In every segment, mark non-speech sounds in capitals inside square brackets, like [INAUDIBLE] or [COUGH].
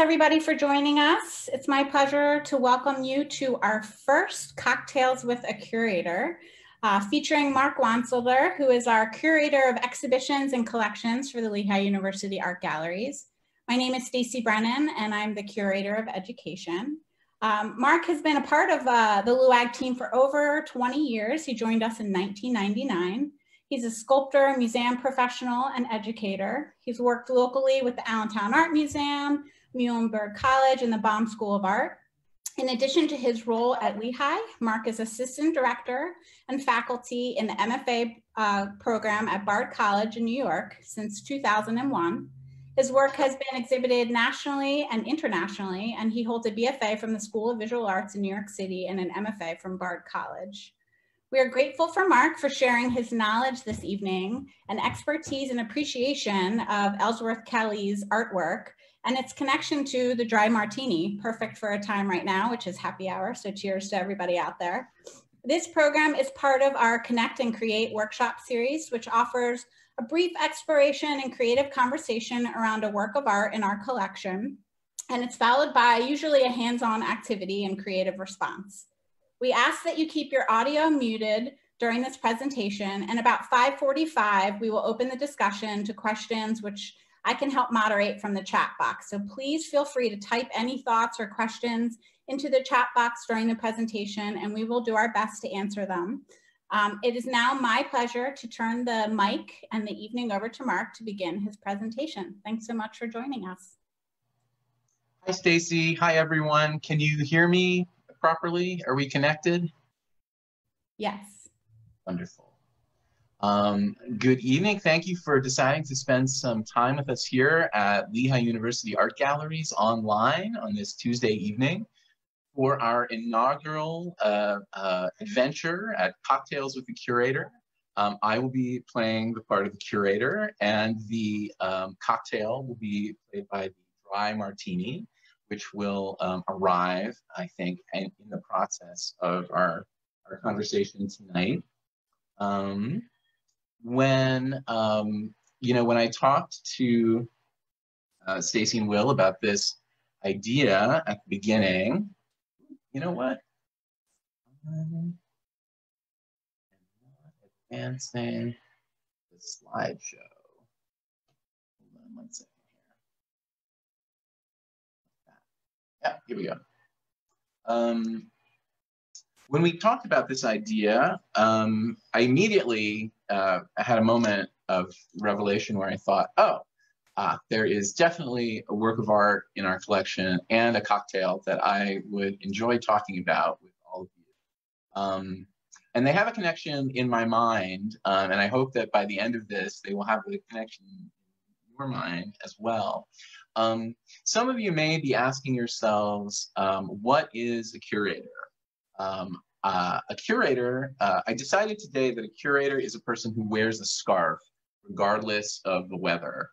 everybody for joining us. It's my pleasure to welcome you to our first Cocktails with a Curator, uh, featuring Mark Wonsidler, who is our Curator of Exhibitions and Collections for the Lehigh University Art Galleries. My name is Stacy Brennan, and I'm the Curator of Education. Um, Mark has been a part of uh, the LUAG team for over 20 years. He joined us in 1999. He's a sculptor, museum professional, and educator. He's worked locally with the Allentown Art Museum, Muhlenberg College, and the Baum School of Art. In addition to his role at Lehigh, Mark is assistant director and faculty in the MFA uh, program at Bard College in New York since 2001. His work has been exhibited nationally and internationally, and he holds a BFA from the School of Visual Arts in New York City and an MFA from Bard College. We are grateful for Mark for sharing his knowledge this evening and expertise and appreciation of Ellsworth Kelly's artwork and its connection to the dry martini, perfect for a time right now, which is happy hour. So cheers to everybody out there. This program is part of our Connect and Create workshop series, which offers a brief exploration and creative conversation around a work of art in our collection. And it's followed by usually a hands-on activity and creative response. We ask that you keep your audio muted during this presentation and about 5.45, we will open the discussion to questions which I can help moderate from the chat box. So please feel free to type any thoughts or questions into the chat box during the presentation and we will do our best to answer them. Um, it is now my pleasure to turn the mic and the evening over to Mark to begin his presentation. Thanks so much for joining us. Hi, Stacy. Hi, everyone. Can you hear me properly? Are we connected? Yes. Wonderful. Um, good evening. Thank you for deciding to spend some time with us here at Lehigh University Art Galleries online on this Tuesday evening for our inaugural uh, uh, adventure at Cocktails with the Curator. Um, I will be playing the part of the curator and the um, cocktail will be played by the Dry Martini, which will um, arrive, I think, in, in, the process of our, our conversation tonight. Um, when um, you know when I talked to uh, Stacy and Will about this idea at the beginning, you know what? I'm advancing the slideshow. Hold on one second here. Yeah, here we go. Um, when we talked about this idea, um, I immediately uh, I had a moment of revelation where I thought, oh, uh, there is definitely a work of art in our collection and a cocktail that I would enjoy talking about with all of you. Um, and they have a connection in my mind, um, and I hope that by the end of this, they will have a connection in your mind as well. Um, some of you may be asking yourselves, um, what is a curator? Uh, a curator, uh, I decided today that a curator is a person who wears a scarf regardless of the weather.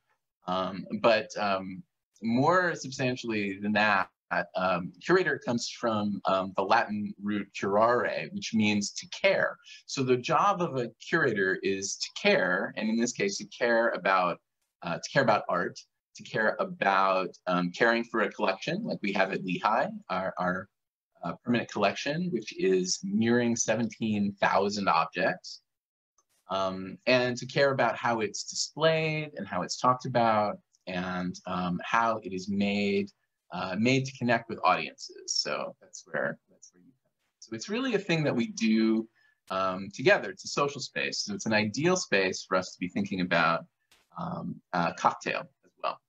Um, but um, more substantially than that, um, curator comes from um, the Latin root curare, which means to care. So the job of a curator is to care, and in this case, to care about uh, to care about art, to care about um, caring for a collection, like we have at Lehigh, our, our uh, permanent collection, which is nearing 17,000 objects, um, and to care about how it's displayed and how it's talked about and um, how it is made uh, made to connect with audiences. So that's where that's where you come. So it's really a thing that we do um, together. It's a social space. So it's an ideal space for us to be thinking about um, cocktail as well.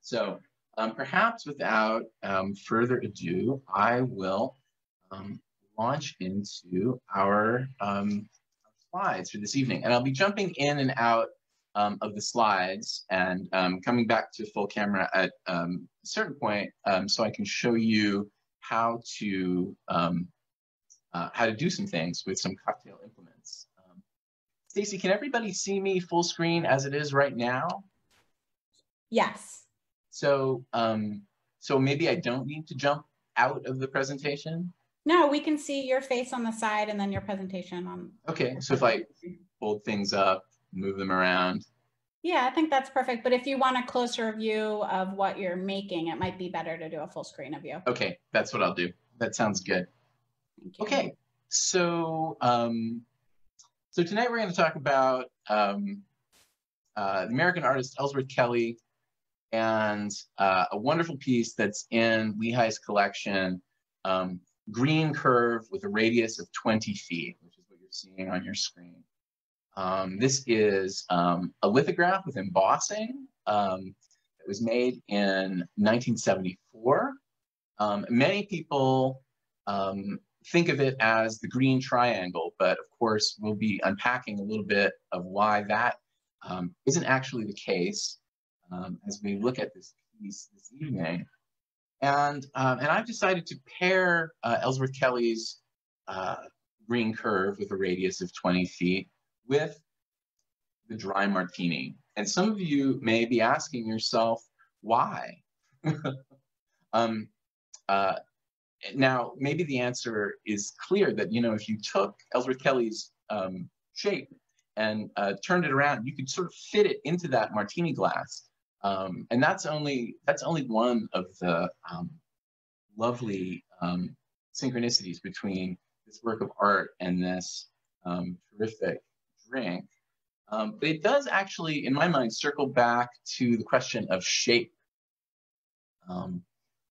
So um, perhaps without um, further ado, I will um, launch into our, um, slides for this evening. And I'll be jumping in and out um, of the slides and um, coming back to full camera at a certain point so I can show you how to uh, how to do some things with some cocktail implements. Stacy, can everybody see me full screen as it is right now? Yes. So, um, so maybe I don't need to jump out of the presentation? No, we can see your face on the side and then your presentation on. Okay, so if I fold things up, move them around, Yeah, I think that's perfect. But if you want a closer view of what you're making, it might be better to do a full screen of you. Okay, that's what I'll do. That sounds good. Okay, so um, so tonight we're going to talk about um, uh, the American artist Ellsworth Kelly and uh, a wonderful piece that's in Lehigh's collection, um, Green Curve with a radius of 20 feet, which is what you're seeing on your screen. Um, this is um, a lithograph with embossing um, that was made in 1974. Um, many people um, think of it as the green triangle, but of course we'll be unpacking a little bit of why that not actually the case um, as we look at this piece this evening. And, um, and I've decided to pair uh, Ellsworth Kelly's uh, green curve with a radius of 20 feet with the dry martini. And some of you may be asking yourself, why? [LAUGHS] um, uh, now, maybe the answer is clear that, you know, if you took Ellsworth Kelly's um, shape and uh, turned it around, you could sort of fit it into that martini glass. Um, and that's only, that's only one of the um, lovely um, synchronicities between this work of art and this um, terrific drink. Um, but it does actually, in my mind, circle back to the question of shape. Um,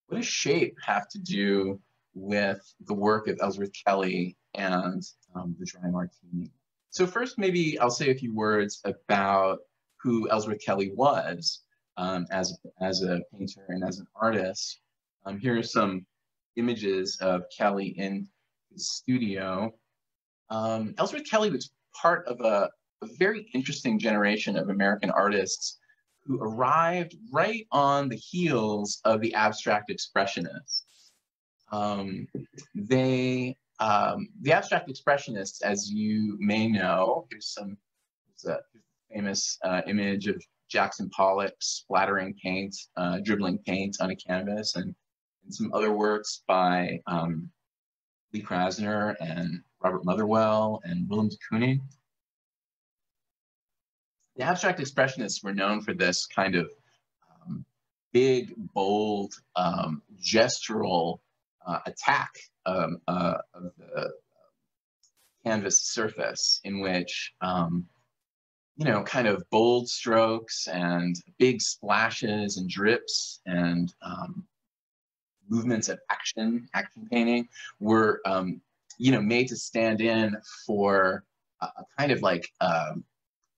what does shape have to do with the work of Ellsworth Kelly and the Dry Martini? So first, maybe I'll say a few words about who Ellsworth Kelly was um, as, as a painter and as an artist. Um, here are some images of Kelly in his studio. Um, Ellsworth Kelly was part of a, a very interesting generation of American artists who arrived right on the heels of the abstract expressionists. Um, they, um, the abstract expressionists, as you may know, there's some there's a famous uh, image of Jackson Pollock splattering paint, uh, dribbling paint on a canvas, and, and some other works by um, Lee Krasner and Robert Motherwell and Willem de Kooning. The abstract expressionists were known for this kind of um, big, bold, um, gestural uh, attack um, uh, of the canvas surface in which, um, you know, kind of bold strokes and big splashes and drips and um, movements of action, action painting were, um, you know, made to stand in for a, a kind of like,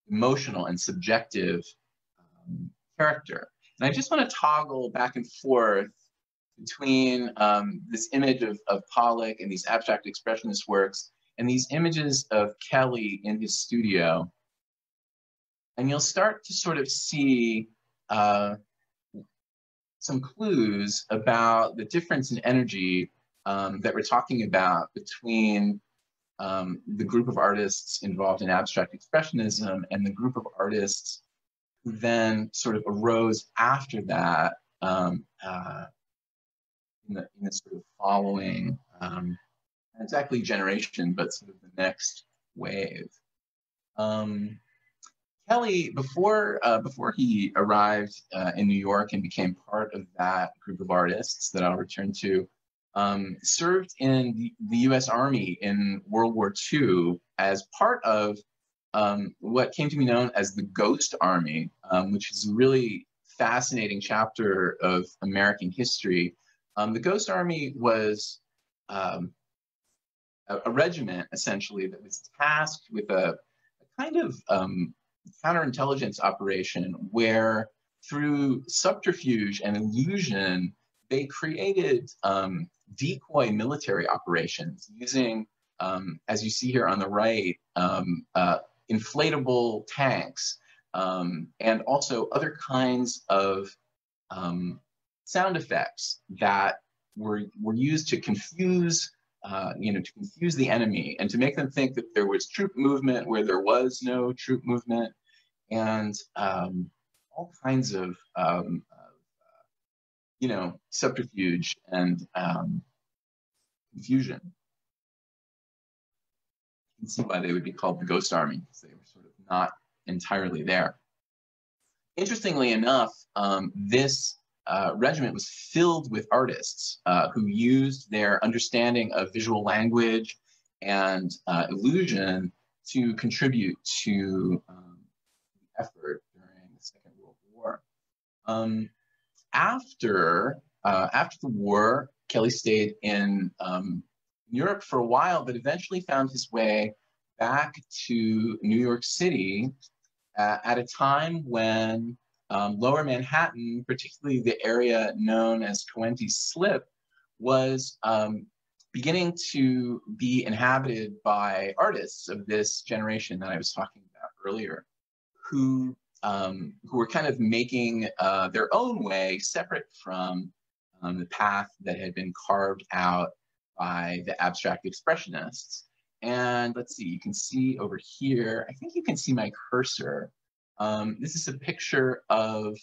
emotional and subjective um, character. And I just want to toggle back and forth between um, this image of, of Pollock and these abstract expressionist works and these images of Kelly in his studio. And you'll start to sort of see uh, some clues about the difference in energy um, that we're talking about between um, the group of artists involved in abstract expressionism and the group of artists who then sort of arose after that um, uh, in, the, in the sort of following, um, not exactly generation, but sort of the next wave. Um, Kelly, before uh, before he arrived uh, in New York and became part of that group of artists that I'll return to, um, served in the, the, U.S. Army in World War II as part of um, what came to be known as the Ghost Army, um, which is a really fascinating chapter of American history. Um, the Ghost Army was um, a, a, regiment, essentially, that was tasked with a, a kind of um, counterintelligence operation where through subterfuge and illusion, they created um, decoy military operations using, um, as you see here on the right, um, uh, inflatable tanks um, and also other kinds of um, sound effects that were, were used to confuse uh, you know, to confuse the enemy and to make them think that there was troop movement where there was no troop movement, and um, all kinds of um, you know, subterfuge and um, confusion. You can see why they would be called the Ghost Army, because they were sort of not entirely there. interestingly enough, um, this uh, regiment was filled with artists uh, who used their understanding of visual language and uh, illusion to contribute to um, the effort during the Second World War. Um, after, uh, after the war, Kelly stayed in um, Europe for a while, but eventually found his way back to New York City uh, at a time when um, lower Manhattan, particularly the area known as Coenties Slip, was um, beginning to be inhabited by artists of this generation that I was talking about earlier, who um, who were kind of making uh, their own way separate from um, the path that had been carved out by the abstract expressionists. And let's see, you can see over here, I think you can see my cursor. Um, this is a picture of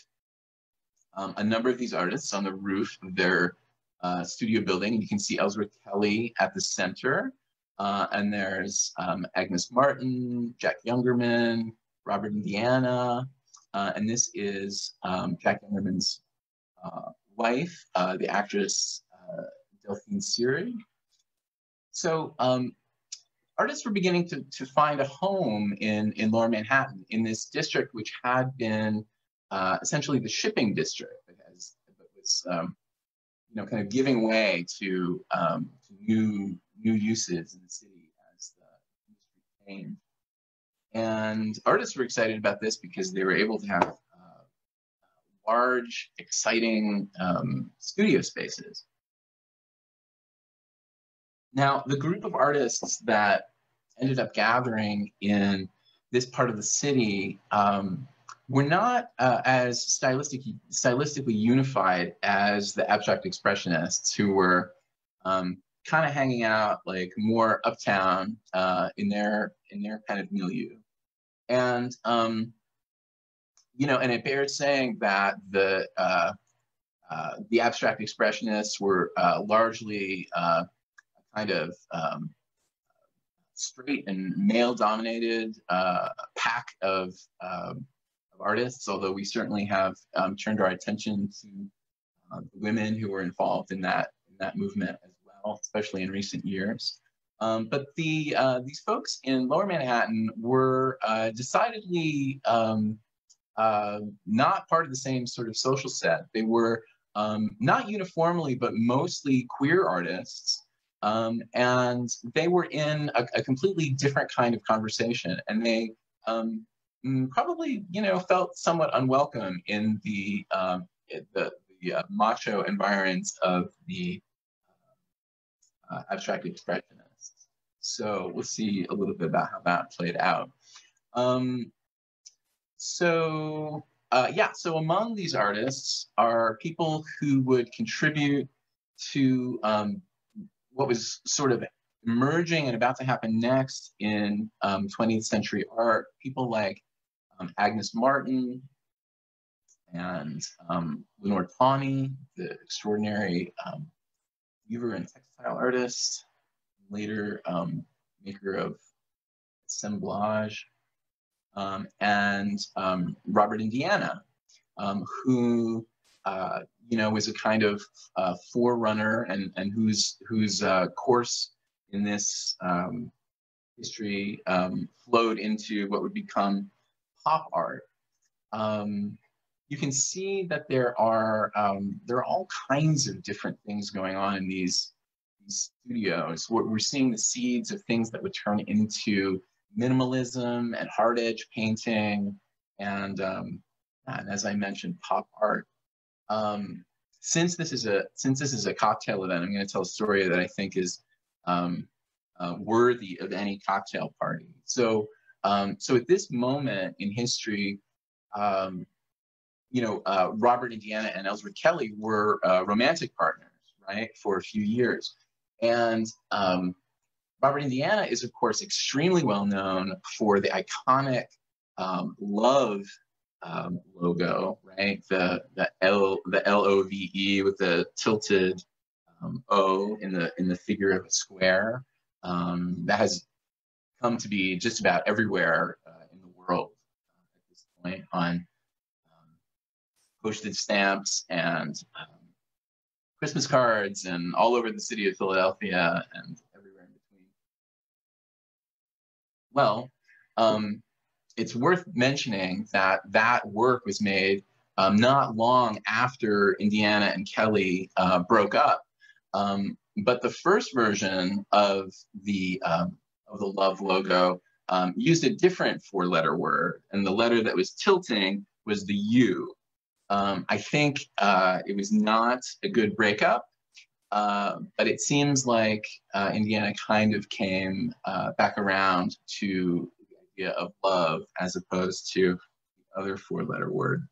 um, a number of these artists on the roof of their uh, studio building. You can see Ellsworth Kelly at the center. Uh, and there's um, Agnes Martin, Jack Youngerman, Robert Indiana. Uh, and this is um, Jack Youngerman's uh, wife, uh, the actress uh, Delphine Seyrig. So um, artists were beginning to, to find a home in, in lower Manhattan, in this district, which had been uh, essentially the shipping district that, has, was, um, you know, kind of giving way to, um, to new, new uses in the city as the industry changed. And artists were excited about this because they were able to have uh, large, exciting um, studio spaces. Now, the group of artists that ended up gathering in this part of the city um, were not uh, as stylistic, stylistically unified as the abstract expressionists who were um, kind of hanging out like more uptown uh, in their in their kind of milieu. And um, you know, and it bears saying that the uh, uh, the abstract expressionists were uh, largely uh, kind of um, straight and male dominated uh, pack of, um, of, artists, although we certainly have um, turned our attention to uh, the women who were involved in that, in that movement as well, especially in recent years. Um, but the, uh, these folks in lower Manhattan were uh, decidedly um, uh, not part of the same sort of social set. They were um, not uniformly, but mostly queer artists um, and they were in a, a, completely different kind of conversation. And they um, mm, probably, you know, felt somewhat unwelcome in the, um, the, the uh, macho environs of the uh, abstract expressionists. So we'll see a little bit about how that played out. Um, so uh, yeah, so among these artists are people who would contribute to um, what was sort of emerging and about to happen next in um, 20th century art, people like um, Agnes Martin and um, Lenore Tawney, the extraordinary um, weaver and textile artist, later um, maker of assemblage, um, and Robert Indiana, who uh, you know, is a kind of uh, forerunner and, and whose, whose uh, course in this um, history um, flowed into what would become pop art. Um, you can see that there are, um, there are all kinds of different things going on in these, these studios. We're, we're seeing the seeds of things that would turn into minimalism and hard edge painting and, um, and as I mentioned, pop art. Um, since this is a since this is a cocktail event, I'm going to tell a story that I think is um, uh, worthy of any cocktail party. So, um, so at this moment in history, um, you know, uh, Robert Indiana and Ellsworth Kelly were uh, romantic partners, right, for a few years, and um, Robert Indiana is of course extremely well known for the iconic um, love um, logo, right? The the L the L O V E with the tilted um, O in the in the figure of a square. Um, that has come to be just about everywhere uh, in the world uh, at this point on um, postage stamps and um, Christmas cards and all over the city of Philadelphia and everywhere in between. Well, um, it's worth mentioning that that work was made um, not long after Indiana and Kelly uh, broke up. Um, but the first version of the um, of the love logo um, used a different four-letter word, and the letter that was tilting was the U. Um, I think uh, it was not a good breakup, uh, but it seems like uh, Indiana kind of came uh, back around to idea of love as opposed to the other four-letter word.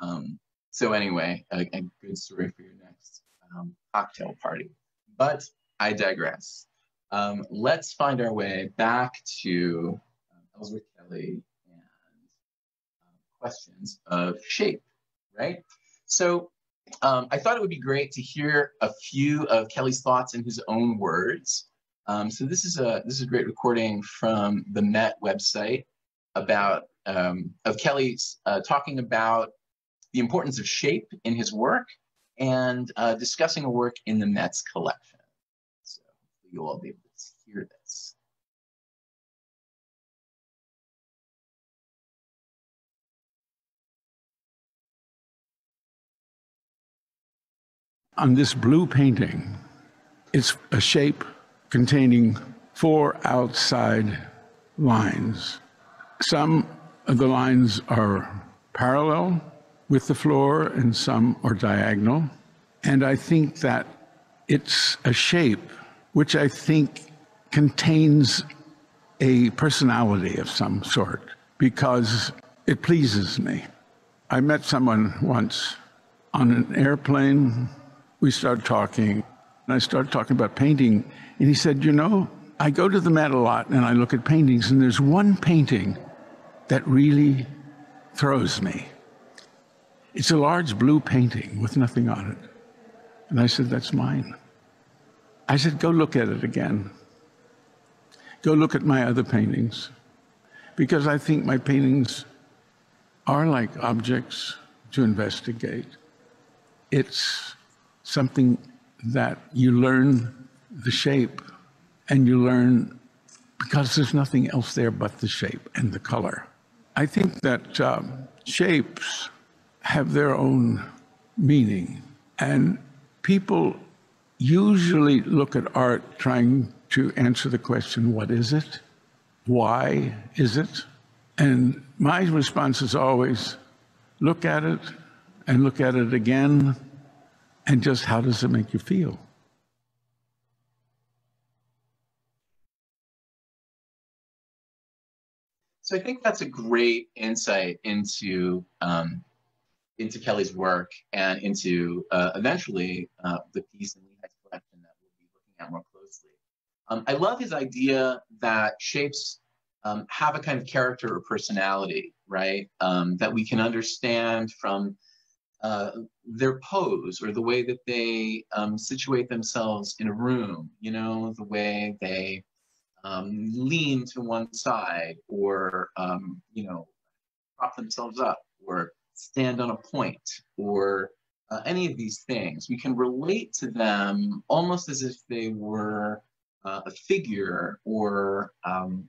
Um, so anyway, a, a, good story for your next um, cocktail party. But I digress. Um, let's find our way back to um, Ellsworth Kelly and um, questions of shape, right? So um, I thought it would be great to hear a few of Kelly's thoughts in his own words. Um, so this is a this is a great recording from the Met website about um, of Kelly's uh, talking about the importance of shape in his work and uh, discussing a work in the Met's collection. So you'll all be able to hear this. On this blue painting, it's a shape containing four outside lines. Some of the lines are parallel with the floor and some are diagonal. And I think that it's a shape which I think contains a personality of some sort because it pleases me. I met someone once on an airplane. We started talking, and I started talking about painting. And he said, You know, I go to the Met a lot and I look at paintings, and there's one painting that really throws me. It's a large blue painting with nothing on it. And I said, That's mine. I said, Go look at it again. Go look at my other paintings. Because I think my paintings are like objects to investigate. It's something that you learn the shape and you learn because there's nothing else there but the shape and the color. I think that um, shapes have their own meaning. And people usually look at art trying to answer the question, what is it? Why is it? And my response is always look at it and look at it again, and just how does it make you feel? So I think that's a great insight into um, into Kelly's work and into uh, eventually uh, the piece in Lehigh's collection that we'll be looking at more closely. Um, I love his idea that shapes um, have a kind of character or personality, right? Um, that we can understand from uh, their pose or the way that they um, situate themselves in a room, you know, the way they um, lean to one side or, um, you know, prop themselves up or stand on a point or uh, any of these things. We can relate to them almost as if they were uh, a figure or um,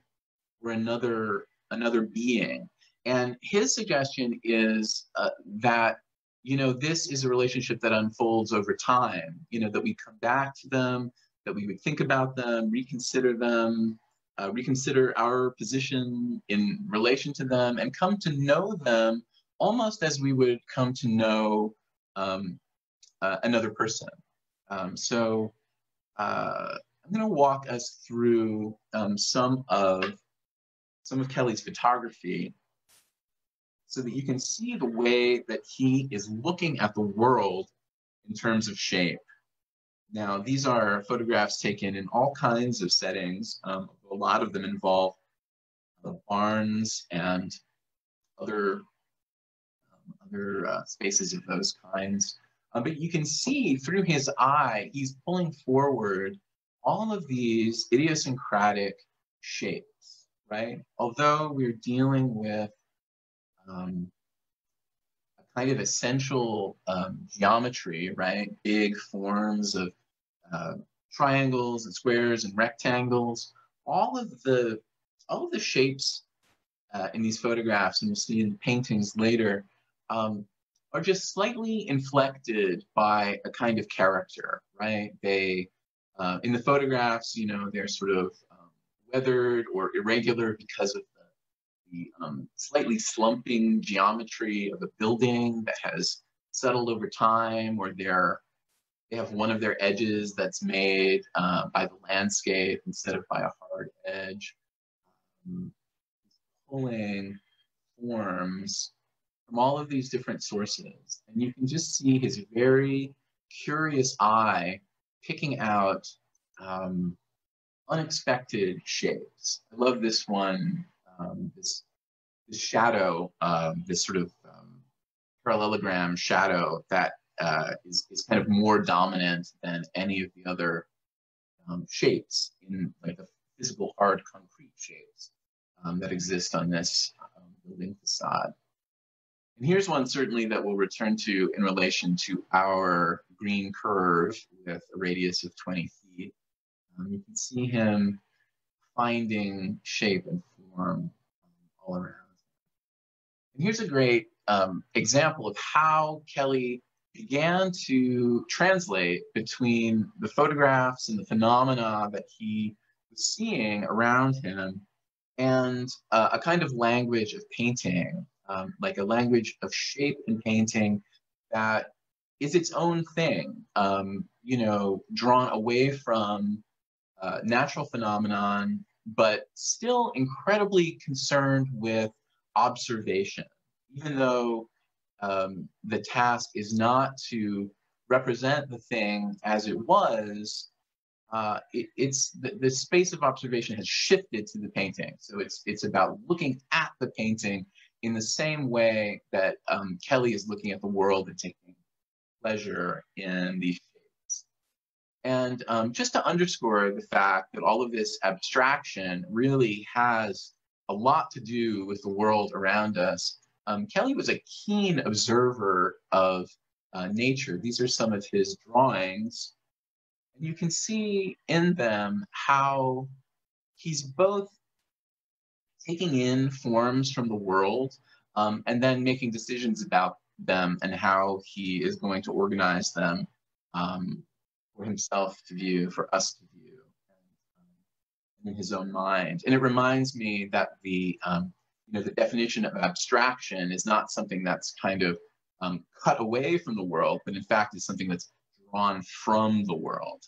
or another another being. And his suggestion is uh, that you know this is a relationship that unfolds over time. You know that we come back to them, that we would think about them, reconsider them, uh, reconsider our position in relation to them, and come to know them almost as we would come to know um, uh, another person. Um, so uh, I'm going to walk us through um, some of some of Kelly's photography so that you can see the way that he is looking at the world in terms of shape. Now, these are photographs taken in all kinds of settings. Um, a lot of them involve uh, barns and other other uh, spaces of those kinds. Uh, but you can see through his eye, he's pulling forward all of these idiosyncratic shapes, right? Although we're dealing with um, kind of essential um, geometry, right? Big forms of uh, triangles and squares and rectangles. All of the all of the shapes uh, in these photographs, and you'll see in the paintings later, um, are just slightly inflected by a kind of character, right? They, uh, in the photographs, you know, they're sort of um, weathered or irregular because of the, um, slightly slumping geometry of a building that has settled over time, or they're they have one of their edges that's made uh, by the landscape instead of by a hard edge. Um, pulling forms from all of these different sources. And you can just see his very curious eye picking out um, unexpected shapes. I love this one, um, this, this shadow, um, this sort of um, parallelogram shadow that uh, is is, kind of more dominant than any of the other um, shapes in like the physical hard concrete shapes um, that exist on this building facade. And here's one certainly that we'll return to in relation to our green curve with a radius of 20 feet. Um, you can see him finding shape and um, all around. And here's a great um, example of how Kelly began to translate between the photographs and the phenomena that he was seeing around him and uh, a kind of language of painting um, like a language of shape and painting that is its own thing, um, you know, drawn away from uh, natural phenomenon, but still incredibly concerned with observation, even though um, the task is not to represent the thing as it was. Uh, it, it's the, the space of observation has shifted to the painting. So it's it's about looking at the painting in the same way that um, Kelly is looking at the world and taking pleasure in shapes. And um, just to underscore the fact that all of this abstraction really has a lot to do with the world around us, um, Kelly was a keen observer of uh, nature. These are some of his drawings. And you can see in them how he's both taking in forms from the world um, and then making decisions about them and how he is going to organize them um, for himself to view, for us to view, and, um, in his own mind. And it reminds me that the um, you know the definition of abstraction is not something that's kind of um, cut away from the world, but in fact is something that's drawn from the world.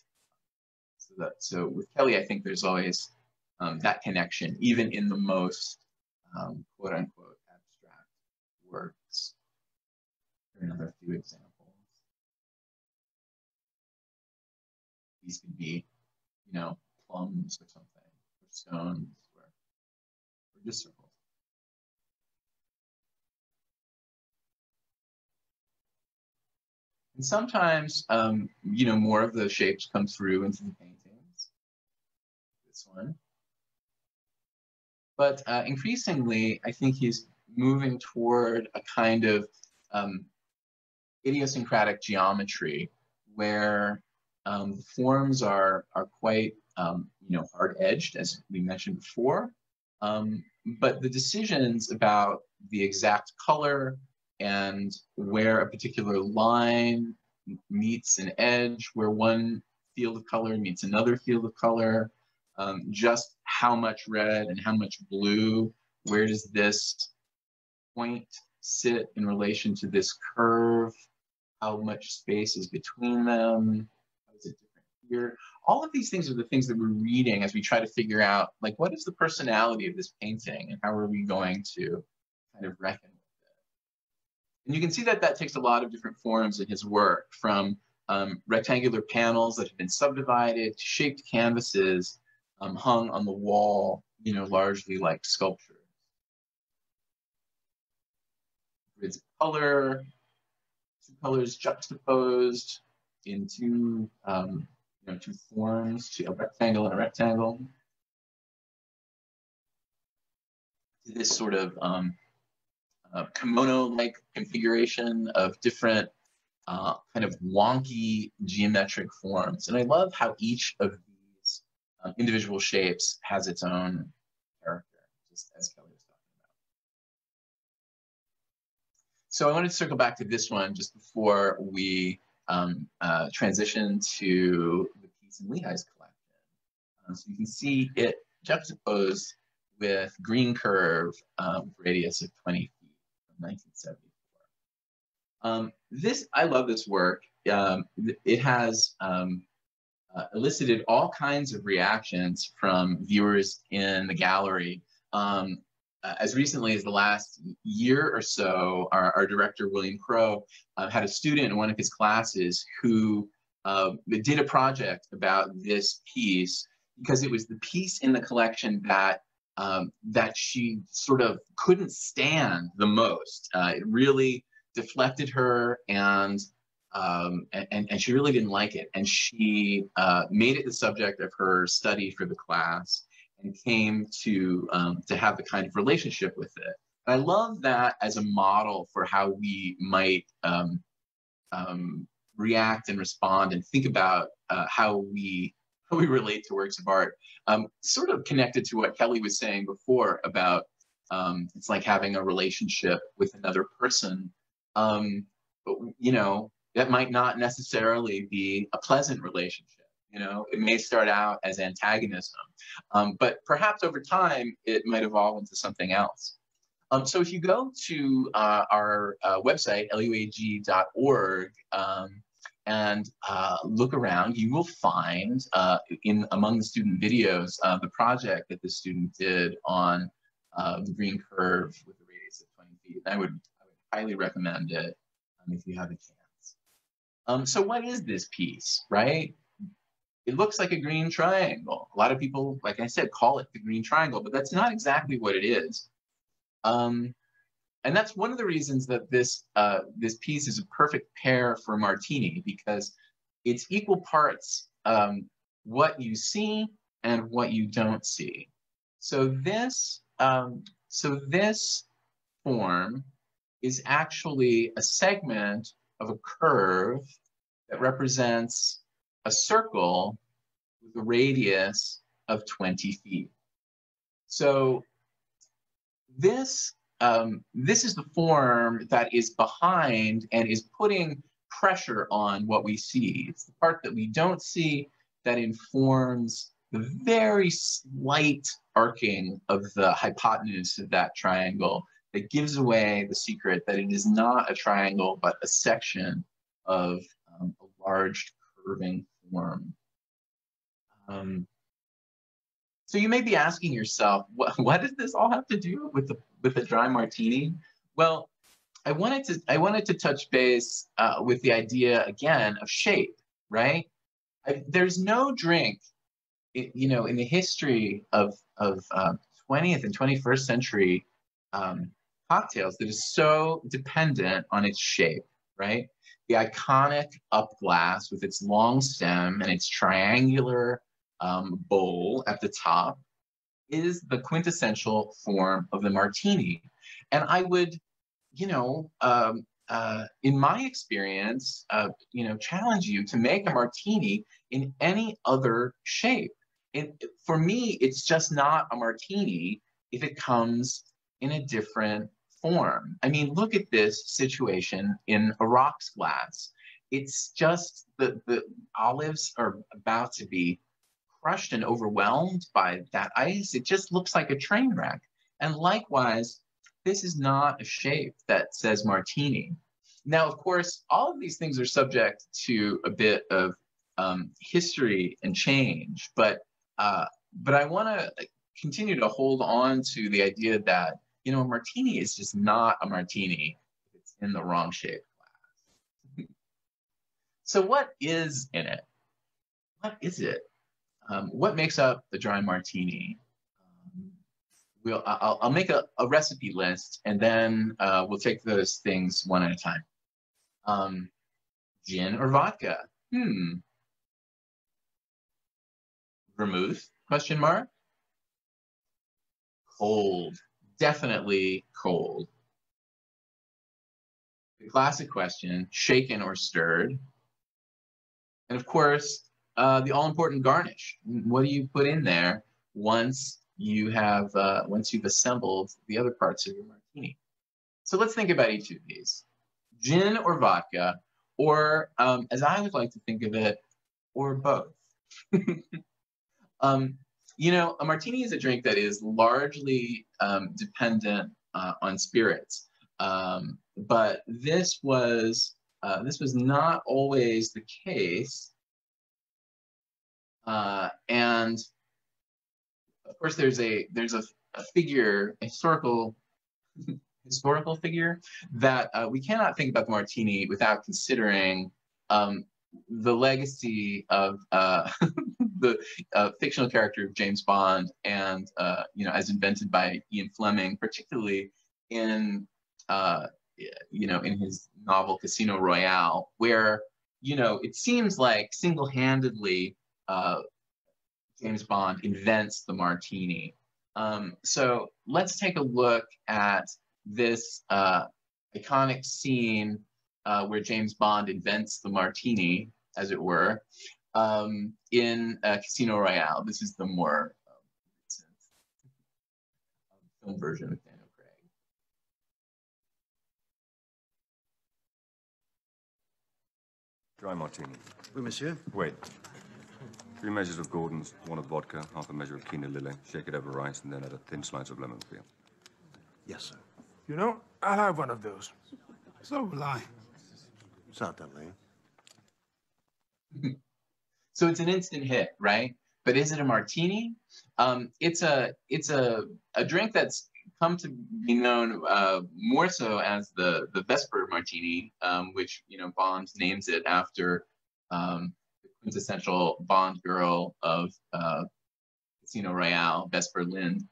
So that so with Kelly, I think there's always um, that connection, even in the most um, quote unquote abstract works. Here another few examples. These could be, you know, plums or something, or stones, or, or just circles. And sometimes, um, you know, more of those shapes come through into the paintings. This one. But uh, increasingly, I think he's moving toward a kind of um, idiosyncratic geometry where um, forms are, are quite um, you know, hard-edged, as we mentioned before. Um, but the decisions about the exact color and where a particular line meets an edge, where one field of color meets another field of color, um, just how much red and how much blue, where does this point sit in relation to this curve, how much space is between them, here? All of these things are the things that we're reading as we try to figure out, like, what is the personality of this painting and how are we going to kind of reckon with it? And you can see that that takes a lot of different forms in his work, from um, rectangular panels that have been subdivided to shaped canvases um, hung on the wall, you know, largely like sculpture. Of color, two colors juxtaposed in two, um, you know, two forms, to a rectangle and a rectangle. This sort of um, uh, kimono-like configuration of different uh, kind of wonky geometric forms. And I love how each of these uh, individual shapes has its own character, just as Kelly was talking about. So I wanted to circle back to this one just before we um, uh, transition to the piece in Lehigh's collection. Um, so you can see it juxtaposed with green curve um, radius of 20 feet from 1974. Um, this, I love this work. Um, it has um, uh, elicited all kinds of reactions from viewers in the gallery. Um, uh, as recently as the last year or so, our, our director, William Crowe, uh, had a student in one of his classes who uh, did a project about this piece because it was the piece in the collection that um, that she sort of couldn't stand the most. Uh, it really deflected her and, um, and, and she really didn't like it. And she uh, made it the subject of her study for the class and came to, um, to have the kind of relationship with it. I love that as a model for how we might um, um, react and respond and think about uh, how we how we relate to works of art. Um, sort of connected to what Kelly was saying before about um, it's like having a relationship with another person um, but, you know, that might not necessarily be a pleasant relationship. You know, it may start out as antagonism, um, but perhaps over time it might evolve into something else. Um, so if you go to uh, our uh, website, luag.org, um, and uh, look around, you will find uh, in among the student videos uh, the project that the student did on uh, the green curve with a radius of 20 feet. I would highly recommend it um, if you have a chance. Um, so what is this piece, right? It looks like a green triangle. A lot of people, like I said, call it the green triangle, but that's not exactly what it is. Um, and that's one of the reasons that this, uh, this piece is a perfect pair for Martini because it's equal parts um, what you see and what you don't see. So this, um, so this form is actually a segment of a curve that represents a circle with a radius of 20 feet. So this, um, this is the form that is behind and is putting pressure on what we see. It's the part that we don't see that informs the very slight arcing of the hypotenuse of that triangle that gives away the secret that it is not a triangle, but a section of um, a large curving form. Um, so you may be asking yourself, what, what does this all have to do with the with the dry martini? Well, I wanted to I wanted to touch base uh, with the idea again of shape, right? I, there's no drink, you know, in the history of of uh, 20th and 21st century um, cocktails that is so dependent on its shape, right? The iconic up glass with its long stem and its triangular um, bowl at the top is the quintessential form of the martini. And I would, you know, um, uh, in my experience, uh, you know, challenge you to make a martini in any other shape. And for me, it's just not a martini if it comes in a different form. I mean, look at this situation in a rocks glass. It's just the, the olives are about to be crushed and overwhelmed by that ice. It just looks like a train wreck. And likewise, this is not a shape that says martini. Now, of course, all of these things are subject to a bit of um, history and change, but uh, but I want to continue to hold on to the idea that you know, a martini is just not a martini if it's in the wrong shape glass. so what is in it? What is it? Um, what makes up the dry martini? Um, we'll, I'll, I'll make a, a, recipe list and then uh, we'll take those things one at a time. Um, gin or vodka? Hmm. Vermouth? Question mark. Cold definitely cold. the classic question, shaken or stirred. And of course, uh, the all-important garnish. What do you put in there once you have uh, once you've assembled the other parts of your martini? So let's think about each of these: gin or vodka, or um, as I would like to think of it, or both. [LAUGHS] um, you know, a martini is a drink that is largely um, dependent uh, on spirits, um, but this was uh, this was not always the case. Uh, and of course, there's a there's a, a figure, a historical [LAUGHS] historical figure that uh, we cannot think about the martini without considering um, the legacy of uh, [LAUGHS] the uh, fictional character of James Bond and, uh, you know, as invented by Ian Fleming, particularly in, uh, you know, in his novel Casino Royale, where, you know, it seems like single-handedly uh, James Bond invents the martini. Um, so let's take a look at this uh, iconic scene uh, where James Bond invents the martini, as it were, um, in uh, Casino Royale. This is the more um, film version of Daniel Craig. Dry martini. Oui, monsieur. Wait. Three measures of Gordon's, one of vodka, half a measure of Kina Lillet. Shake it over rice, and then add a thin slice of lemon peel. Yes, sir. You know, I'll have one of those. So will I. Certainly. [LAUGHS] So it's an instant hit, right? But is it a martini? Um, it's a it's a a drink that's come to be known uh, more so as the the Vesper Martini, um, which you know Bond names it after um, the quintessential Bond girl of uh, Casino Royale, Vesper Lynd.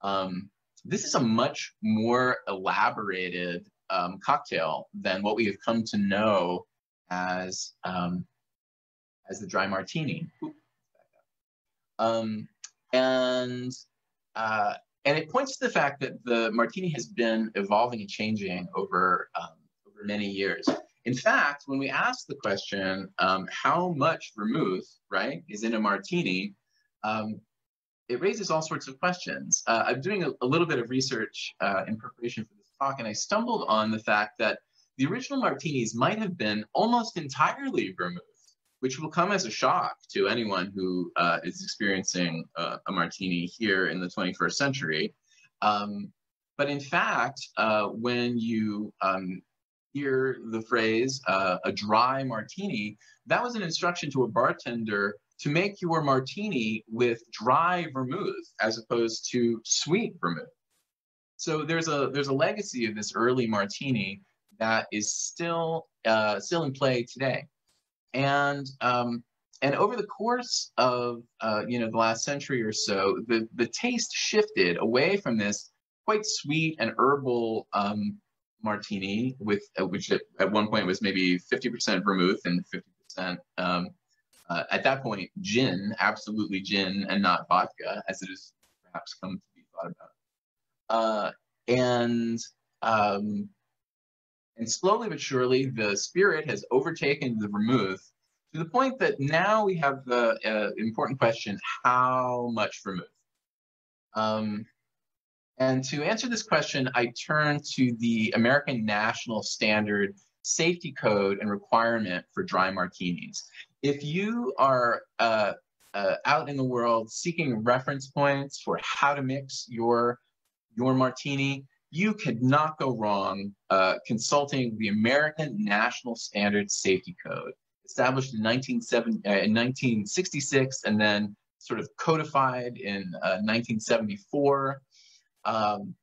Um, this is a much more elaborated um, cocktail than what we have come to know as um, as the dry martini. Um, and uh, and it points to the fact that the martini has been evolving and changing over um, over many years. In fact, when we ask the question, um, how much vermouth, right, is in a martini, um, it raises all sorts of questions. Uh, I'm doing a, a, little bit of research uh, in preparation for this talk, and I stumbled on the fact that the original martinis might have been almost entirely vermouth which will come as a shock to anyone who uh, is experiencing uh, a martini here in the 21st century. Um, but in fact, uh, when you um, hear the phrase uh, a dry martini, that was an instruction to a bartender to make your martini with dry vermouth as opposed to sweet vermouth. So there's a there's a legacy of this early martini that is still uh, still in play today. And um, and over the course of uh, you know the last century or so, the the taste shifted away from this quite sweet and herbal um, martini, with uh, which at, one point was maybe 50% vermouth and 50% um, uh, at that point gin, absolutely gin and not vodka, as it has perhaps come to be thought about. Uh, and um, and slowly but surely, the spirit has overtaken the vermouth to the point that now we have the uh, important question, how much vermouth? Um, and to answer this question, I turn to the American National Standard Safety Code and requirement for dry martinis. If you are uh, uh, out in the world seeking reference points for how to mix your, your martini, you could not go wrong uh, consulting the American National Standard Safety Code, established in, uh, in 1966 and then sort of codified in uh, 1974. Um,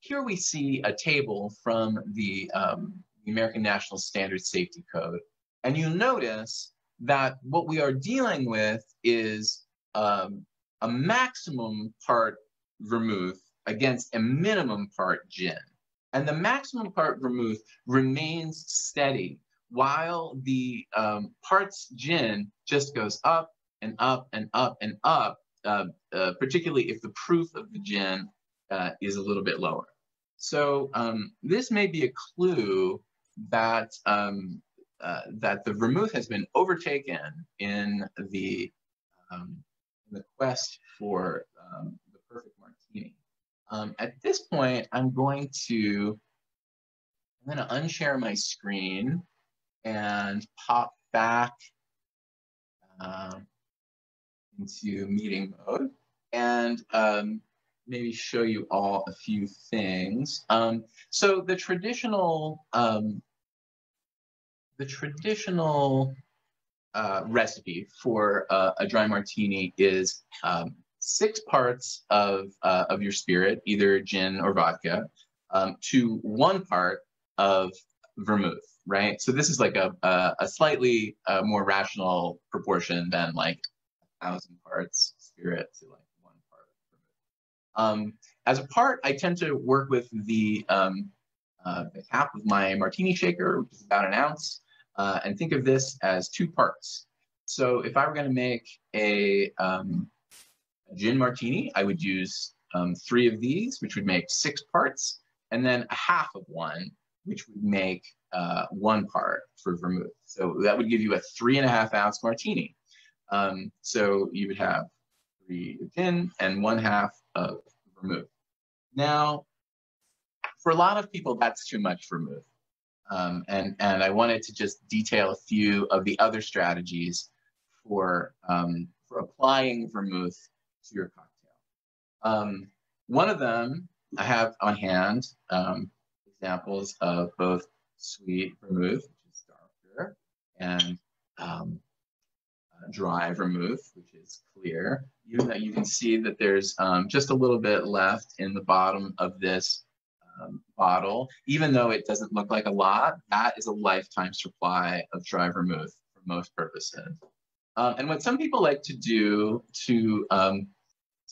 here we see a table from the, um, American National Standard Safety Code. And you notice that what we are dealing with is um, a maximum part vermouth against a minimum part gin. And the maximum part vermouth remains steady while the um, parts gin just goes up and up and up and up, uh, uh, particularly if the proof of the gin uh, is a little bit lower. So um, this may be a clue that um, uh, that the vermouth has been overtaken in the um, in the quest for um, the perfect martini. Um, at this point, I'm going to I'm going to unshare my screen and pop back um, into meeting mode and um, maybe show you all a few things. Um, so the traditional, um, the traditional uh, recipe for uh, a dry martini is um, six parts of, uh, of your spirit, either gin or vodka, um, to one part of vermouth, right? So this is like a, a, a slightly uh, more rational proportion than like a thousand parts spirit to like one part of vermouth. Um, as a part, I tend to work with the, um, uh, the cap of my martini shaker, which is about an ounce, uh, and think of this as two parts. So if I were going to make a, um, gin martini, I would use um, three of these, which would make six parts, and then a half of one, which would make uh, one part for vermouth. So that would give you a three and a half ounce martini. Um, so you would have three gin and one half of vermouth. Now, for a lot of people, that's too much vermouth. Um, and, and I wanted to just detail a few of the other strategies for, um, for applying vermouth to your cocktail. Um, one of them I have on hand, um, examples of both sweet vermouth, which is darker, and um, uh, dry vermouth, which is clear. You, you can see that there's um, just a little bit left in the bottom of this um, bottle. Even though it doesn't look like a lot, that is a lifetime supply of dry vermouth for most purposes. Um, and what some people like to do to, um,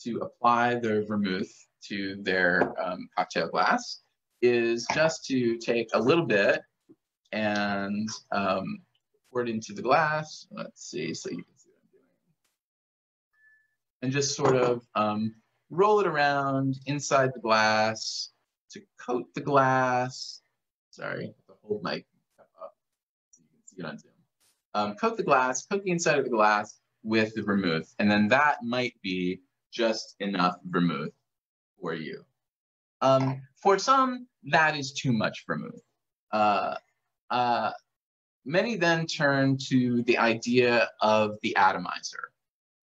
to apply the vermouth to their um, cocktail glass is just to take a little bit and um, pour it into the glass. Let's see, so you can see what I'm doing. And just sort of um, roll it around inside the glass to coat the glass. Sorry, hold my cup up so you can see it on Zoom. Um, coat the glass, coat the inside of the glass with the vermouth, and then that might be just enough vermouth for you. Um, for some, that is too much vermouth. Uh, uh, many then turn to the idea of the atomizer.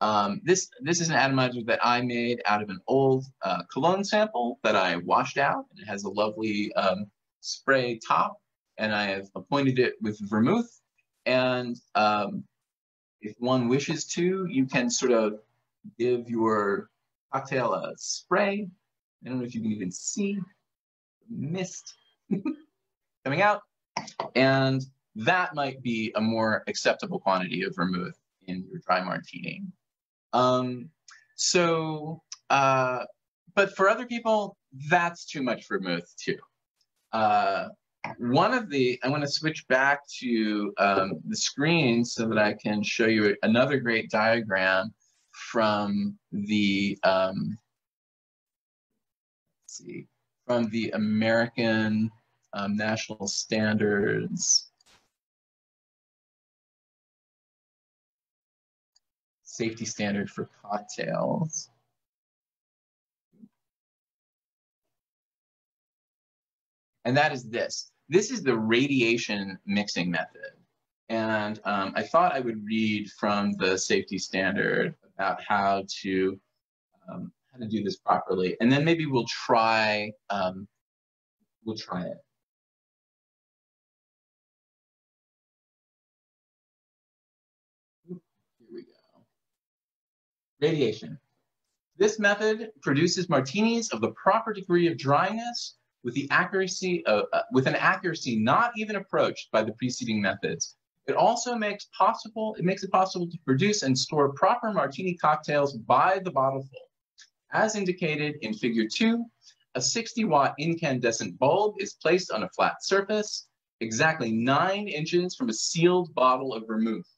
Um, this, this is an atomizer that I made out of an old uh, cologne sample that I washed out. And it has a lovely um, spray top, and I have appointed it with vermouth. And um, if one wishes to, you can sort of give your cocktail a spray. I don't know if you can even see mist [LAUGHS] coming out. And that might be a more acceptable quantity of vermouth in your dry martini. Um, so, uh, but for other people, that's too much vermouth too. Uh, one of the, I want to switch back to um, the screen so that I can show you another great diagram from the, um, see, from the American um, National Standards Safety Standard for Cocktails. And that is this. This is the radiation mixing method. And um, I thought I would read from the safety standard how to um, how to do this properly. And then maybe we'll try, um, we'll try it. Here we go. Radiation. This method produces martinis of the proper degree of dryness with the accuracy of, uh, with an accuracy not even approached by the preceding methods. It also makes possible, it makes it possible to produce and store proper martini cocktails by the bottleful. As indicated in figure two, a 60 watt incandescent bulb is placed on a flat surface, exactly nine inches from a sealed bottle of vermouth.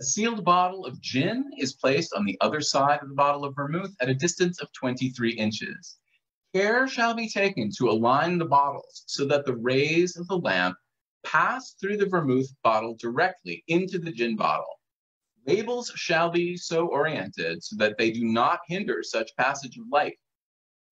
A sealed bottle of gin is placed on the other side of the bottle of vermouth at a distance of 23 inches. Care shall be taken to align the bottles so that the rays of the lamp pass through the vermouth bottle directly into the gin bottle. Labels shall be so oriented so that they do not hinder such passage of light.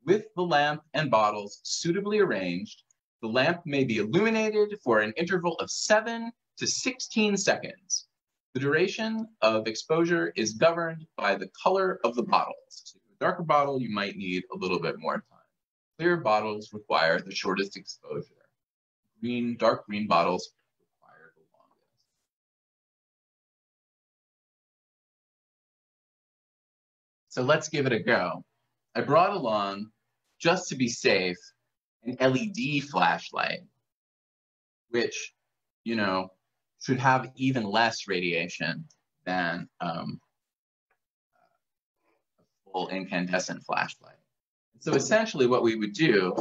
With the lamp and bottles suitably arranged, the lamp may be illuminated for an interval of 7 to 16 seconds. The duration of exposure is governed by the color of the bottles. So a darker bottle, you might need a little bit more time. Clear bottles require the shortest exposure. Green, dark green bottles require the longest. So let's give it a go. I brought along, just to be safe, an LED flashlight, which, you know, should have even less radiation than um, a full incandescent flashlight. So essentially what we would do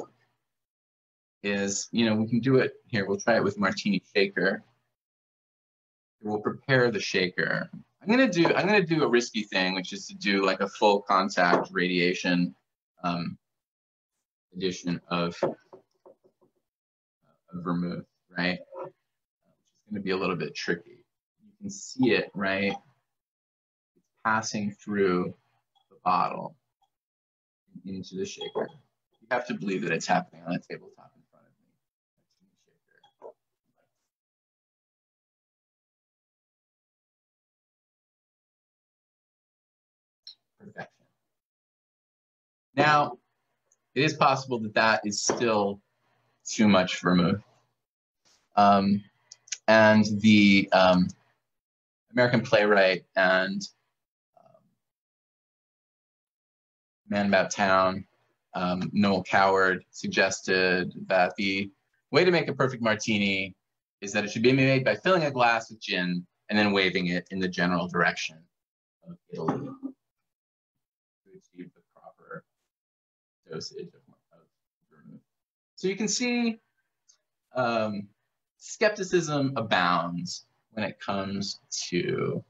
is, you know, we can do it here. We'll try it with martini shaker. We'll prepare the shaker. I'm gonna do I'm gonna do a risky thing, which is to do like a full contact radiation um, edition of, of vermouth, right? Which is gonna be a little bit tricky. You can see it, right? It's passing through the bottle into the shaker. You have to believe that it's happening on a tabletop in front of me. Shaker. Perfection. Now, it is possible that that is still too much vermouth. Um, and the um, American playwright and um, man about town, um, Noel Coward, suggested that the way to make a perfect martini is that it should be made by filling a glass with gin and then waving it in the general direction of Italy to achieve the proper dosage of, of vermouth. So you can see um, skepticism abounds when it comes to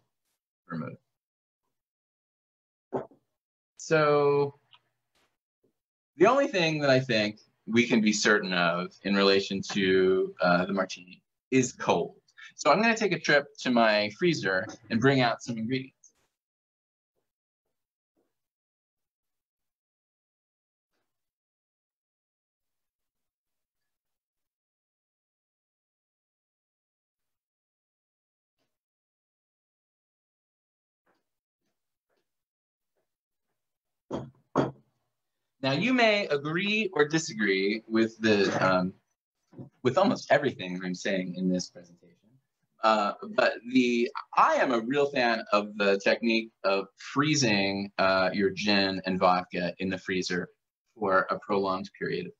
vermouth. So the only thing that I think we can be certain of in relation to uh, the martini is cold. So I'm going to take a trip to my freezer and bring out some ingredients. Now you may agree or disagree with the um, with almost everything I'm saying in this presentation. Uh, but the I am a real fan of the technique of freezing uh, your gin and vodka in the freezer for a prolonged period of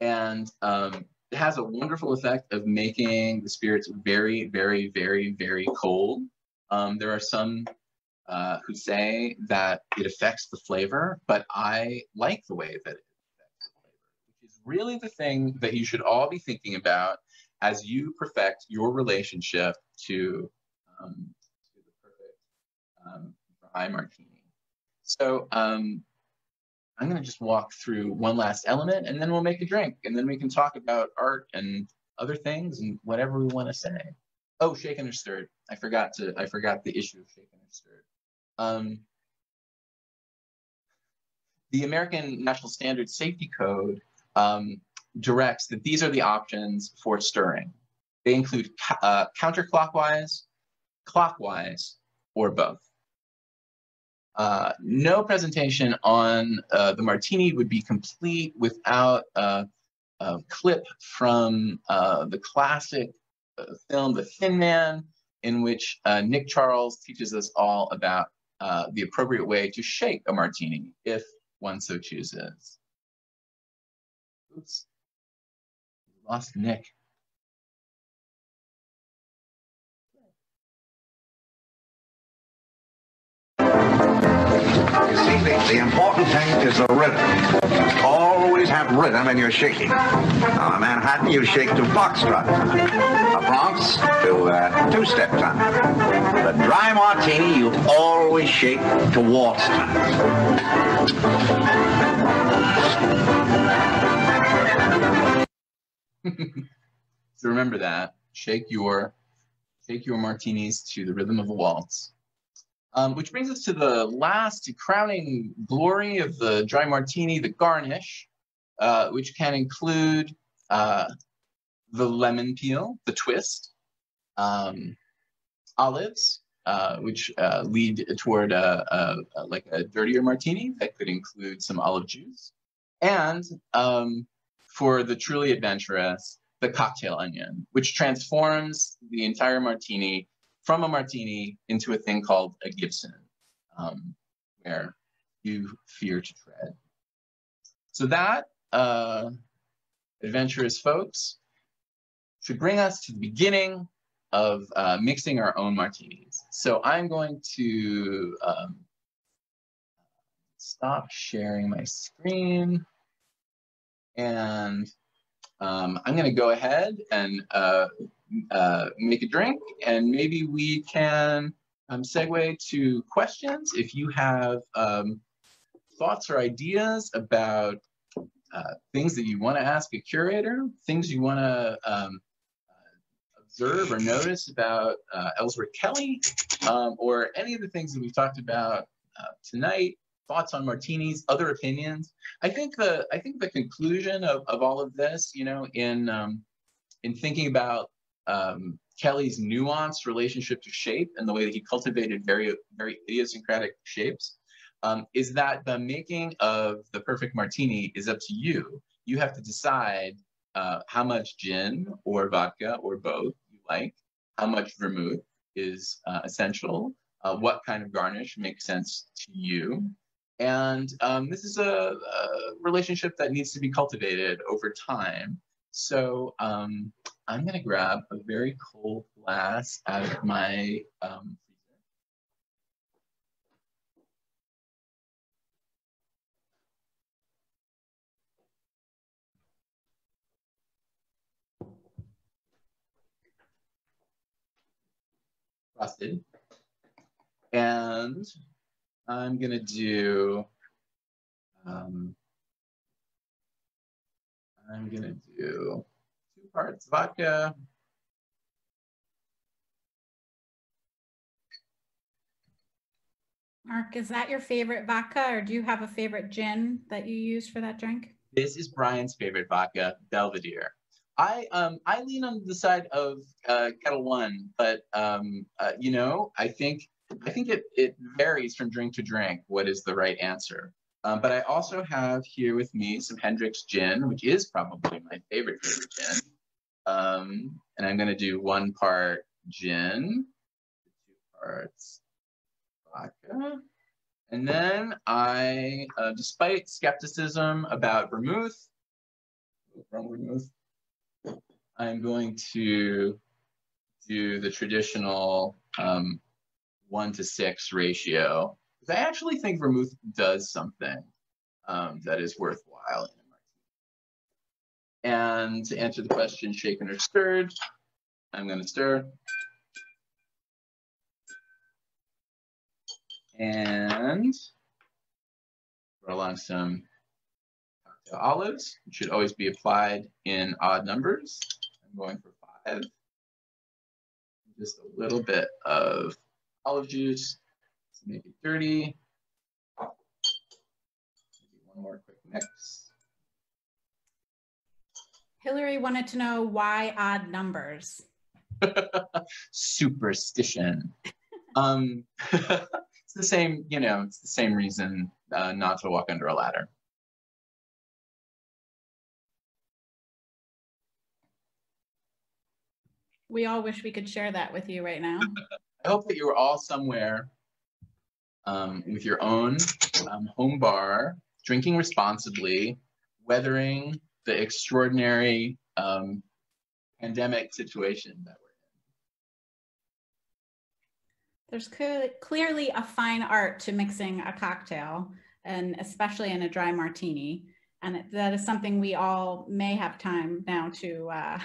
time, and um, it has a wonderful effect of making the spirits very, very, very, very cold. Um, there are some uh, who say that it affects the flavor, but I like the way that it affects the flavor, which is really the thing that you should all be thinking about as you perfect your relationship to, um, to the perfect um, martini. So um, I'm going to just walk through one last element and then we'll make a drink and then we can talk about art and other things and whatever we want to say. Oh, shaken or stirred. I forgot to, I forgot the issue of shaken or stirred. Um, the American National Standard Safety Code um, directs that these are the options for stirring. They include uh, counterclockwise, clockwise, or both. Uh, no presentation on uh, the martini would be complete without a clip from uh, the classic uh, film The Thin Man, in which uh, Nick Charles teaches us all about uh, the appropriate way to shake a martini if one so chooses. Oops, lost Nick. You see, the, the important thing is the rhythm. Always have rhythm in your shaking. Now, a Manhattan, you shake to foxtrot time. A Bronx to uh, two-step time. The dry martini, you always shake to waltz time. [LAUGHS] So remember that. Shake your shake your martinis to the rhythm of the waltz. Um, which brings us to the last crowning glory of the dry martini, the garnish, uh, which can include uh, the lemon peel, the twist, um, olives, uh, which uh, lead toward a, a, a, like a dirtier martini that could include some olive juice, and um, for the truly adventurous, the cocktail onion, which transforms the entire martini from a martini into a thing called a Gibson, um, where you fear to tread. So that, uh, adventurous folks, should bring us to the beginning of uh, mixing our own martinis. So I'm going to um, stop sharing my screen and um, I'm going to go ahead and uh, uh, make a drink, and maybe we can um, segue to questions. If you have um, thoughts or ideas about uh, things that you want to ask a curator, things you want to um, observe or notice about uh, Ellsworth Kelly, um, or any of the things that we've talked about uh, tonight, thoughts on martinis, other opinions. I think the I think the conclusion of, of all of this, you know, in um, in thinking about um, Kelly's nuanced relationship to shape and the way that he cultivated very very idiosyncratic shapes, um, is that the making of the perfect martini is up to you. You have to decide uh, how much gin or vodka or both you like, how much vermouth is uh, essential, uh, what kind of garnish makes sense to you. And um, this is a, a, relationship that needs to be cultivated over time. So um, I'm going to grab a very cold glass out of my um, frosted. And I'm gonna do, um, I'm gonna do two parts vodka. Mark, is that your favorite vodka or do you have a favorite gin that you use for that drink? This is Brian's favorite vodka, Belvedere. I um I lean on the side of uh, Ketel One, but um uh, you know I think I think it, it varies from drink to drink what is the right answer. Um, but I also have here with me some Hendrick's gin, which is probably my favorite favorite gin. Um, and I'm going to do one part gin, two parts vodka. And then I, uh, despite skepticism about vermouth, vermouth, I'm going to do the traditional um, one to six ratio. I actually think vermouth does something um, that is worthwhile in. And to answer the question, shaken or stirred, I'm going to stir. And throw along some olives, should always be applied in odd numbers. I'm going for five. Just a little bit of olive juice to make it dirty. Maybe one more quick mix. Hillary wanted to know why odd numbers. [LAUGHS] Superstition. um, [LAUGHS] it's the same, you know, it's the same reason uh, not to walk under a ladder. We all wish we could share that with you right now. [LAUGHS] I hope that you are all somewhere um, with your own um, home bar, drinking responsibly, weathering the extraordinary um, pandemic situation that we're in. There's clearly, clearly a fine art to mixing a cocktail, and especially in a dry martini. And that is something we all may have time now to uh,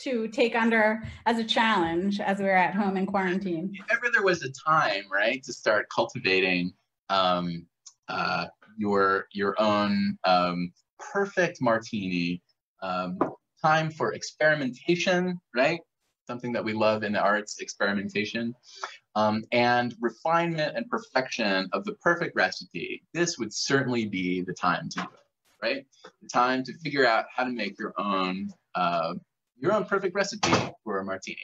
to take under as a challenge as we are at home in quarantine. If ever there was a time, right, to start cultivating um, uh, your your own um, perfect martini, um, time for experimentation, right? Something that we love in the arts, experimentation, um, and refinement and perfection of the perfect recipe. This would certainly be the time to do it, right? The time to figure out how to make your own uh, your own perfect recipe for a martini.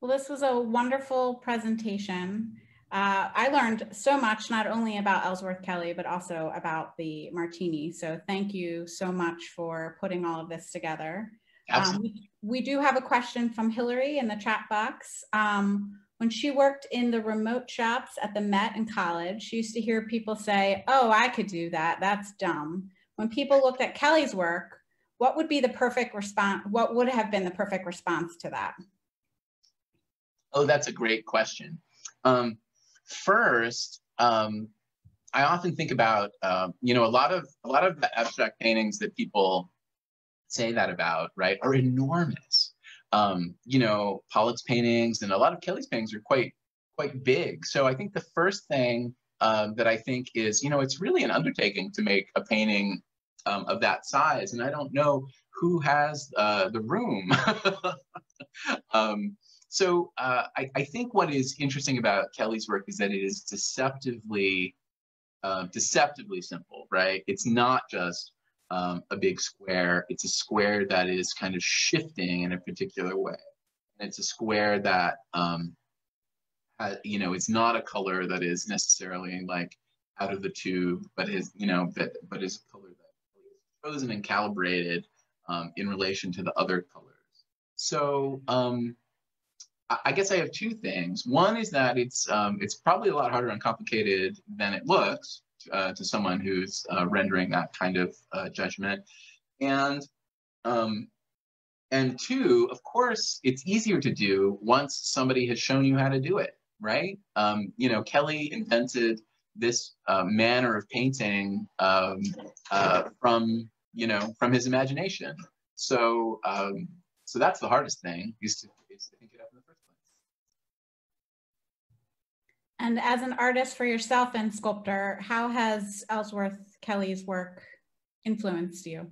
Well, this was a wonderful presentation. Uh, I learned so much, not only about Ellsworth Kelly, but also about the martini. So thank you so much for putting all of this together. Um, we, we, do have a question from Hillary in the chat box. Um, when she worked in the remote shops at the Met in college, she used to hear people say, oh, I could do that. That's dumb. When people looked at Kelly's work, what would be the perfect response? What would have been the perfect response to that? Oh, that's a great question. Um, First, um, I often think about, uh, you know, a lot of a lot of the abstract paintings that people say that about, right, are enormous. Um, you know, Pollock's paintings and a lot of Kelly's paintings are quite quite big. So I think the first thing uh, that I think is, you know, it's really an undertaking to make a painting um, of that size, and I don't know who has uh, the room. [LAUGHS] um, so uh, I, I, think what is interesting about Kelly's work is that it is deceptively, uh, deceptively simple, right? It's not just um, a big square. It's a square that is kind of shifting in a particular way. And it's a square that, um, you know, it's not a color that is necessarily like out of the tube, but is, you know, but, but is a color that chosen and calibrated um, in relation to the other colors. So, um, I guess I have two things. One is that it's um, it's probably a lot harder and complicated than it looks uh, to someone who's uh, rendering that kind of uh, judgment, and um, and two, of course, it's easier to do once somebody has shown you how to do it, right? Um, you know, Kelly invented this uh, manner of painting um, uh, from you know from his imagination. So um, so that's the hardest thing is to, is to think it up in the first place. And as an artist for yourself and sculptor, how has Ellsworth Kelly's work influenced you?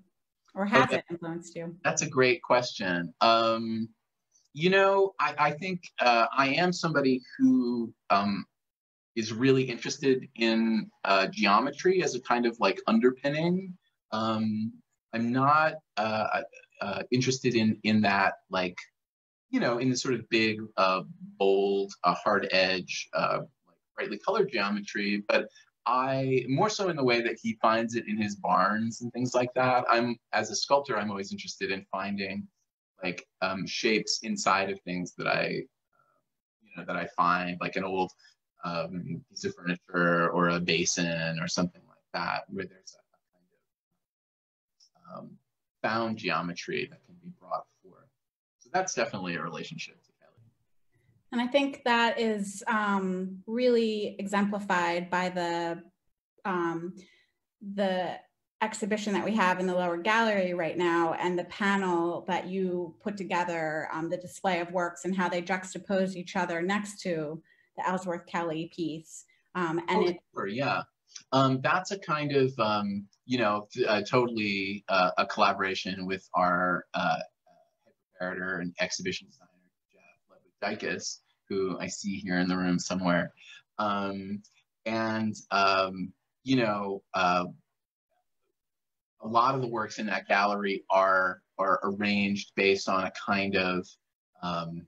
Or has okay. it influenced you? That's a great question. Um, you know, I, I think uh, I am somebody who um, is really interested in uh, geometry as a kind of like underpinning. Um, I'm not uh, uh, interested in in that like you know in the sort of big uh, bold uh, hard edge uh, brightly colored geometry but i more so in the way that he finds it in his barns and things like that i'm as a sculptor i'm always interested in finding like um, shapes inside of things that i uh, you know that i find like an old um, piece of furniture or a basin or something like that where there's a, kind of um, found geometry that can be brought forth. So that's definitely a relationship to Kelly. And I think that is um, really exemplified by the um, the exhibition that we have in the lower gallery right now and the panel that you put together, um, the display of works and how they juxtapose each other next to the Ellsworth Kelly piece. Um, and oh, it, sure, yeah. Um, that's a kind of, um, you know, uh, totally uh, a collaboration with our uh, head preparator and exhibition designer, Jeff Ludwig Dykes, who I see here in the room somewhere. Um, and, um, you know, uh, a lot of the works in that gallery are, are arranged based on a kind of um,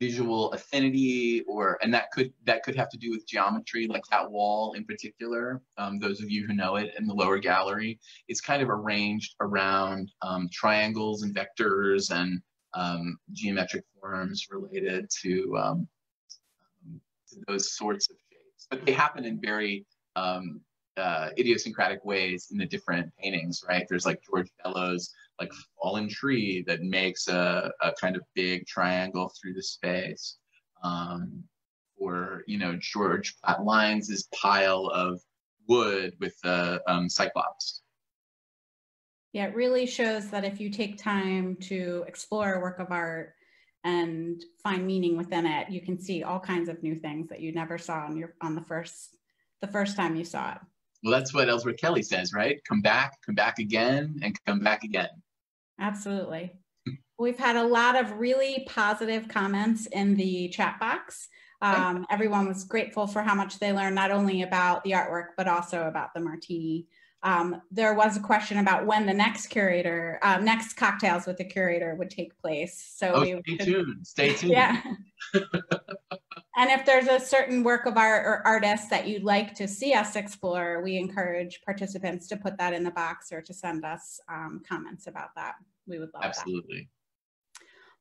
visual affinity or and that could that could have to do with geometry like that wall in particular um, those of you who know it in the lower gallery it's kind of arranged around um, triangles and vectors and um, geometric forms related to, um, to, those sorts of shapes. But they happen in very um, uh, idiosyncratic ways in the different paintings right? There's like george bellows like fallen tree that makes a, a kind of big triangle through the space. Um, or, you know, George Platt Lynes' this pile of wood with the um, Cyclops. Yeah, it really shows that if you take time to explore a work of art and find meaning within it, you can see all kinds of new things that you never saw on your on the first the first time you saw it. Well, that's what Ellsworth Kelly says, right? Come back, come back again, and come back again. Absolutely. We've had a lot of really positive comments in the chat box. Um, everyone was grateful for how much they learned, not only about the artwork, but also about the martini. Um, there was a question about when the next curator, uh, next cocktails with the curator would take place. So Oh, we stay should- tuned. Stay [LAUGHS] tuned. yeah. [LAUGHS] and if there's a certain work of art or artist that you'd like to see us explore, we encourage participants to put that in the box or to send us um, comments about that. We would love that. Absolutely.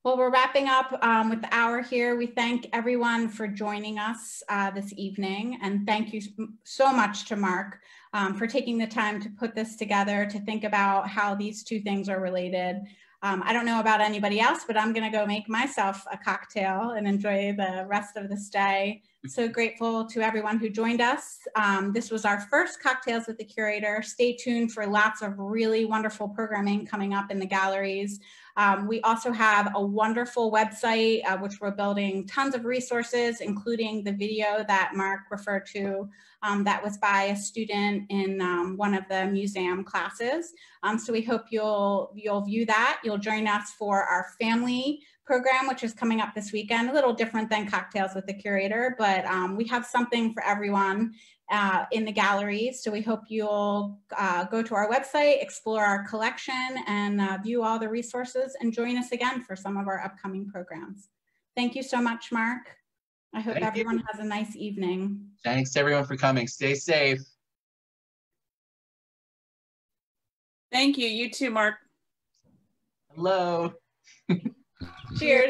Well, we're wrapping up um, with the hour here. We thank everyone for joining us uh, this evening. And thank you so much to Mark um, for taking the time to put this together, to think about how these two things are related. Um, I don't know about anybody else, but I'm going to go make myself a cocktail and enjoy the rest of this day. So grateful to everyone who joined us. Um, this was our first Cocktails with the Curator. Stay tuned for lots of really wonderful programming coming up in the galleries. Um, we also have a wonderful website, uh, which we're building tons of resources, including the video that Mark referred to um, that was by a student in um, one of the museum classes. Um, so we hope you'll, you'll view that. You'll join us for our family program, which is coming up this weekend, a little different than Cocktails with the Curator, but um, we have something for everyone uh, in the galleries. So we hope you'll uh, go to our website, explore our collection, and uh, view all the resources and join us again for some of our upcoming programs. Thank you so much, Mark. I hope Thank you. everyone has a nice evening. Thanks everyone for coming. Stay safe. Thank you. You too, Mark. Hello. Cheers.